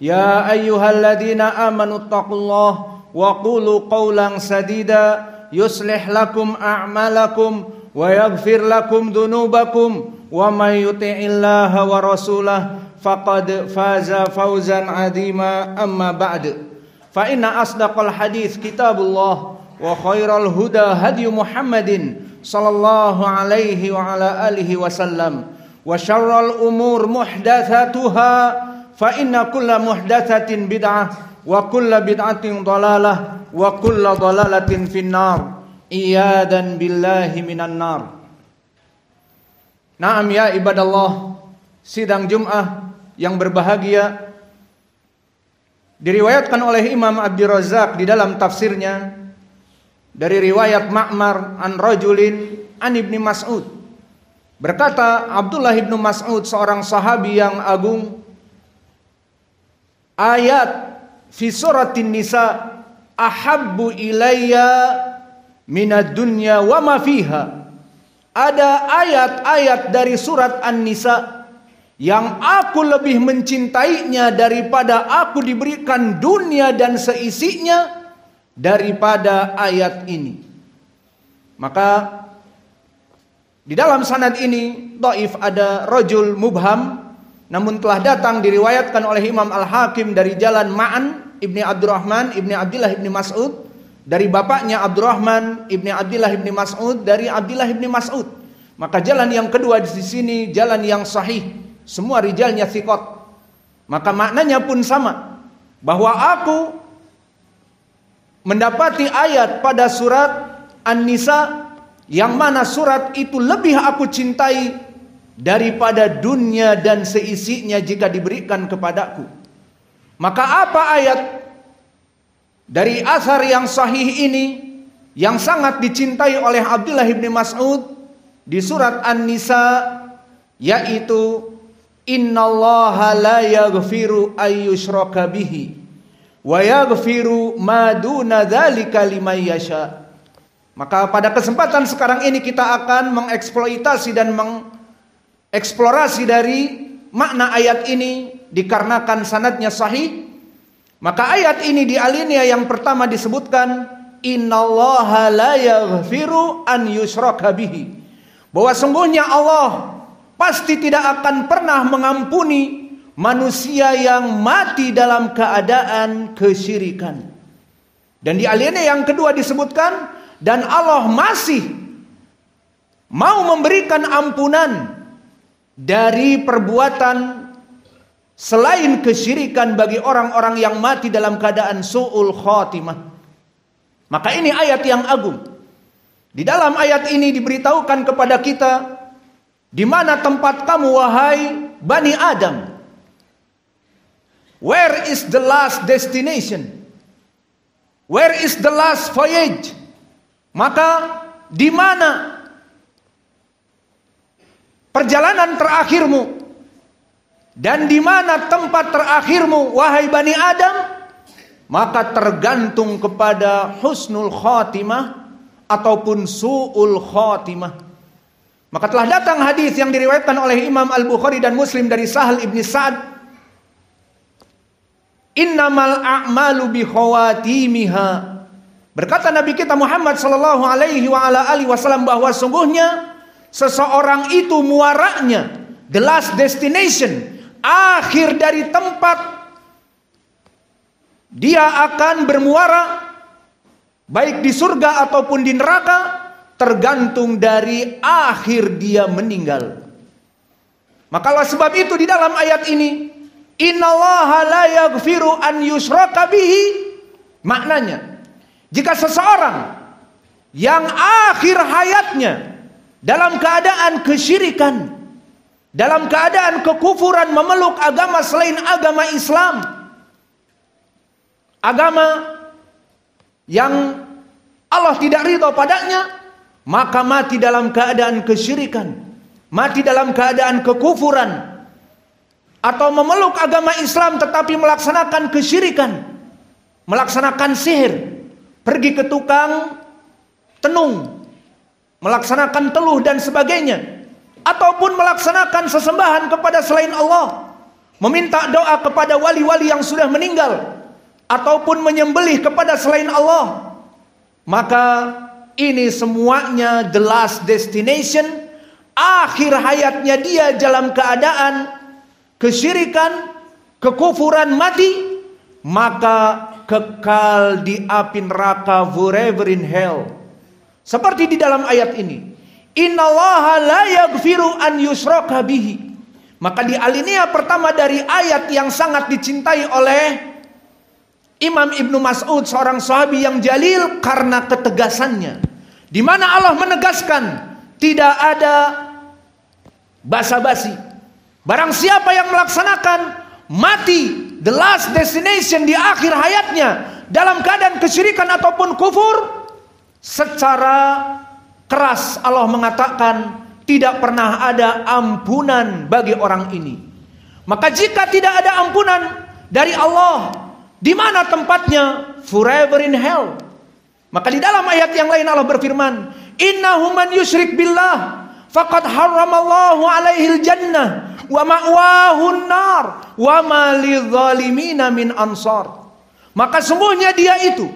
يا أيها الذين آمنوا اتقوا الله وقولوا قولا سديدا. يصلح لكم أعمالكم ويغفر لكم ذنوبكم ومن يطع الله ورسوله فقد فاز فوزا عظيما. أما بعد فإن أصدق الحديث كتاب الله وخير الهدى هدي محمد صلى الله عليه وعلى آله وسلم وشر الأمور محدثاتها fa inna kulla muhdatsatin bid'ah wa kulla bid'atin dalalah wa kulla dalalatin finnar. Iyadan billahi minan nar. Naam ya ibadallah sidang Jum'ah yang berbahagia. Diriwayatkan oleh Imam Abdul Razak di dalam tafsirnya dari riwayat Ma'mar an rajulin an Ibni Mas'ud. Berkata Abdullah ibnu Mas'ud seorang sahabi yang agung ayat fi suratin nisa ahabbu ilayya minad dunya wa ma fiha ada ayat-ayat dari surat An-Nisa yang aku lebih mencintainya daripada aku diberikan dunia dan seisinya daripada ayat ini. Maka di dalam sanad ini dhaif ada rajul mubham namun telah datang diriwayatkan oleh Imam Al-Hakim dari jalan Ma'an Ibni Abdurrahman Ibni Abdullah Ibni Mas'ud dari bapaknya Abdurrahman Ibni Abdullah Ibni Mas'ud dari Abdullah Ibni Mas'ud. Maka jalan yang kedua di sini jalan yang sahih. Semua rijalnya thiqat. Maka maknanya pun sama. Bahwa aku mendapati ayat pada surat An-Nisa yang mana surat itu lebih aku cintai daripada dunia dan seisinya jika diberikan kepadaku. Maka apa ayat dari asar yang sahih ini yang sangat dicintai oleh Abdullah bin Mas'ud di surat An-Nisa yaitu innallaha la yaghfiru ayyushraka bihi wa yaghfiru ma duna dzalika liman yasha. Maka pada kesempatan sekarang ini kita akan mengeksploitasi dan meng eksplorasi dari makna ayat ini dikarenakan sanadnya sahih maka ayat ini di alinea yang pertama disebutkan innallaha la yaghfiru an yushraka bihi. Bahwa sungguhnya Allah pasti tidak akan pernah mengampuni manusia yang mati dalam keadaan kesyirikan. Dan di alinea yang kedua disebutkan dan Allah masih mau memberikan ampunan dari perbuatan selain kesyirikan bagi orang-orang yang mati dalam keadaan su'ul khatimah. Maka ini ayat yang agung. Di dalam ayat ini diberitahukan kepada kita di mana tempat kamu wahai Bani Adam. Where is the last destination? Where is the last voyage? Maka di mana perjalanan terakhirmu. Dan di mana tempat terakhirmu wahai Bani Adam? Maka tergantung kepada husnul khatimah ataupun suul khatimah. Maka telah datang hadis yang diriwayatkan oleh Imam Al-Bukhari dan Muslim dari Sahal ibni Sa'ad Innamal a'malu bi khawatimiha. Berkata Nabi kita Muhammad sallallahu alaihi wasallam bahwa sungguhnya seseorang itu muaranya the last destination akhir dari tempat dia akan bermuara baik di surga ataupun di neraka tergantung dari akhir dia meninggal. Maka Allah sebab itu di dalam ayat ini innallaha la yaghfiru an yushraka bihi maknanya jika seseorang yang akhir hayatnya dalam keadaan kesyirikan dalam keadaan kekufuran memeluk agama selain agama Islam. Agama yang Allah tidak ridho padanya, maka mati dalam keadaan kesyirikan, mati dalam keadaan kekufuran, atau memeluk agama Islam tetapi melaksanakan kesyirikan, melaksanakan sihir, pergi ke tukang tenung, melaksanakan teluh dan sebagainya ataupun melaksanakan sesembahan kepada selain Allah, meminta doa kepada wali-wali yang sudah meninggal, ataupun menyembelih kepada selain Allah, maka ini semuanya the last destination, akhir hayatnya dia dalam keadaan kesyirikan, kekufuran mati, maka kekal di api neraka forever in hell. Seperti di dalam ayat ini. Innallaha la yaghfiru an yushraka bihi. Maka di alinea pertama dari ayat yang sangat dicintai oleh Imam Ibnu Mas'ud seorang sahabi yang jalil karena ketegasannya. Di mana Allah menegaskan tidak ada basa-basi. Barang siapa yang melaksanakan mati the last destination di akhir hayatnya dalam keadaan kesyirikan ataupun kufur secara keras Allah mengatakan tidak pernah ada ampunan bagi orang ini. Maka jika tidak ada ampunan dari Allah, di mana tempatnya? Forever in hell. Maka di dalam ayat yang lain Allah berfirman, "Innahu man yusyrik billah faqad harramallahu alaihi jannah wa ma'wahu nar wa ma min ansar." Maka semuanya dia itu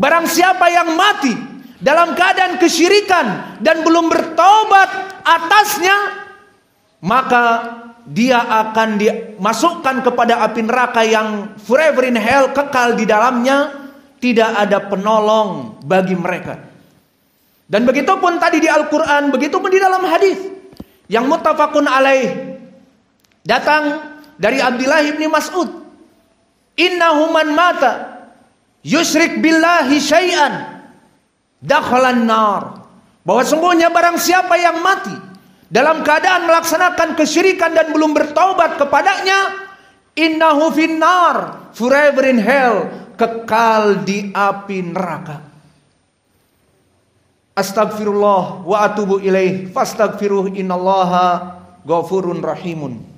barang siapa yang mati dalam keadaan kesyirikan dan belum bertobat atasnya maka dia akan dimasukkan kepada api neraka yang forever in hell kekal di dalamnya. Tidak ada penolong bagi mereka. Dan begitu pun tadi di Al-Quran begitu pun di dalam hadis yang mutafakun alaih datang dari Abdullah bin Mas'ud. Innahu man mata yusyrik billahi syai'an dakhalan nar. Bahwa sungguhnya barang siapa yang mati dalam keadaan melaksanakan kesyirikan dan belum bertaubat kepadanya, innahu finnar, forever in hell, kekal di api neraka. Astagfirullah wa atubu ilaih. Fastagfiruh innallaha ghafurun rahimun.